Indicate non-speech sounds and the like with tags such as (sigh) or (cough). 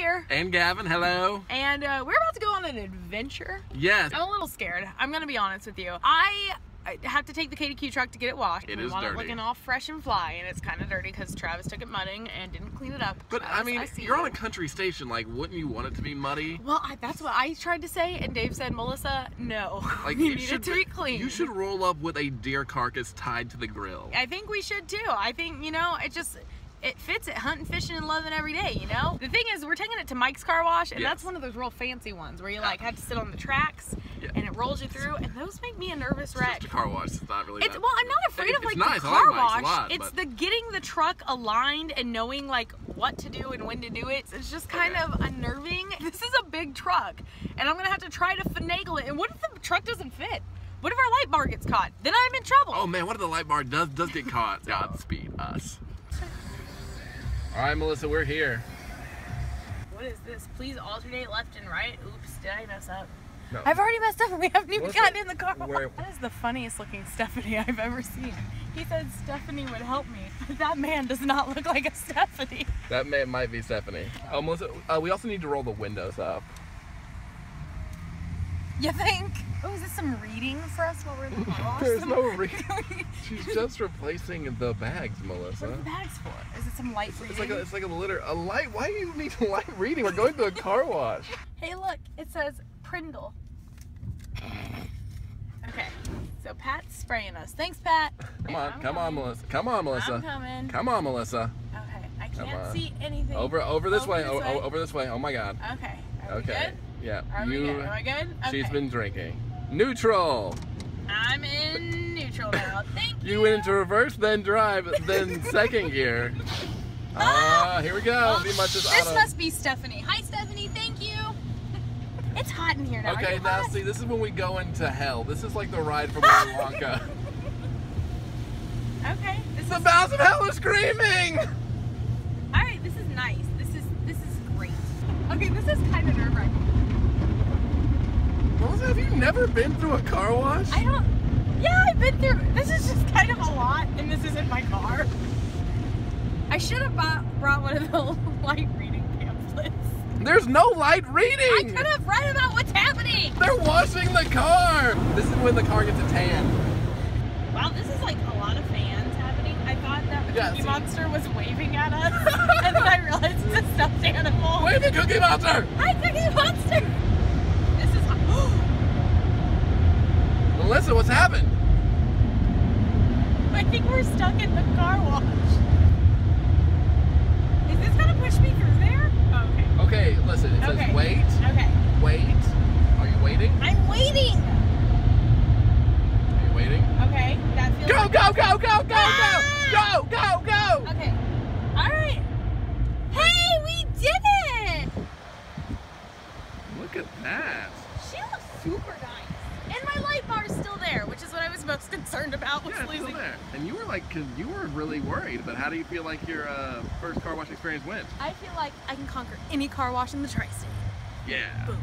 here. And Gavin, hello. And uh, we're about to go on an adventure. Yes. I'm a little scared. I'm gonna be honest with you. I, I have to take the KDQ truck to get it washed. It we is want dirty. it looking all fresh and fly, and it's kind of dirty because Travis took it mudding and didn't clean it up. But I Travis, mean, see you're you. on a country station. Like, wouldn't you want it to be muddy? Well, I, that's what I tried to say, and Dave said, Melissa, no. (laughs) Like, you need should it to be clean. You should roll up with a deer carcass tied to the grill. I think we should too. I think, you know, it just it fits it hunting, fishing, and loving every day, you know? The thing is we're taking it to Mike's car wash and Yes. that's one of those real fancy ones where you like have to sit on the tracks Yeah. and it rolls you through and those make me a nervous It's wreck. just a car wash. It's not really. It's well, I'm not afraid of like it's nice. the like car a wash. lot, it's but- the getting the truck aligned and knowing like what to do and when to do it. It's just kind Okay. of unnerving. (laughs) This is a big truck, and I'm gonna have to try to finagle it. And what if the truck doesn't fit? What if our light bar gets caught? Then I'm in trouble. Oh man, what if the light bar does does get caught? (laughs) Godspeed us. All right, Melissa, we're here. What is this? Please alternate left and right. Oops, did I mess up? No. I've already messed up and we haven't even What's gotten in the car. Where- That is the funniest looking Stephanie I've ever seen. He said Stephanie would help me. But that man does not look like a Stephanie. That man might be Stephanie. Oh, Melissa, uh, we also need to roll the windows up. You think? Oh, is this some reading for us while we're in the (laughs) car? There's no (laughs) reading. She's just replacing the bags, Melissa. What are the bags for? Is it some light reading? It's like a, it's like a litter, a light. Why do you need a (laughs) light reading? We're going to a car wash. Hey, look, it says Prindle. Okay, so Pat's spraying us. Thanks, Pat. Come on, I'm come on. Melissa. Come on, Melissa. I'm coming. Come on, Melissa. Okay, I can't see anything. Over, over this Over way. this way. o- over this way. Oh my God. Okay. Okay. good? Yeah. Are we you. good? Am I good? She's Okay. been drinking. Neutral. I'm in neutral now. (laughs) Thank you. You went into reverse, then drive, then (laughs) second gear. Ah, here we go. Oh, Be much as this auto. must be Stephanie. Hi, Stephanie. Thank you. (laughs) It's hot in here now. Okay, now hot? see, this is when we go into hell. This is like the ride from Wonka. Okay. This the is bowels of hell are screaming. all right. This is nice. This is this is great. Okay, this is kind of nerve wracking. Melissa, have you never been through a car wash? I don't. Yeah, I've been through. This is just kind of a lot, and this isn't my car. I should have bought, brought one of the (laughs) light reading pamphlets. There's no light reading! I could have read about what's happening. They're washing the car. This is when the car gets a tan. Wow, this is like a lot of fans happening. I thought that the Yeah, Cookie Monster was waving at us, (laughs) and then I realized it's a stuffed animal. Wave the Cookie Monster. Hi, Cookie Monster. This is. Melissa, what's happened? I think we're stuck in the car wash. Is this gonna push me through there? Oh, okay. Okay, listen. It says Okay. wait, Okay. wait. Are you waiting? I'm waiting. Are you waiting? Okay. That feels. Go, like go, go, go, go, Ah! go, go, go, go. Okay. All right. Hey, we did it! Look at that. She looks super nice. And my light bar's still there, which is what I was most concerned about was Yeah, it's still there. And you were like, cause you were really worried. But how do you feel like your uh, first car wash experience went? I feel like I can conquer any car wash in the tri-state. Yeah. Boom.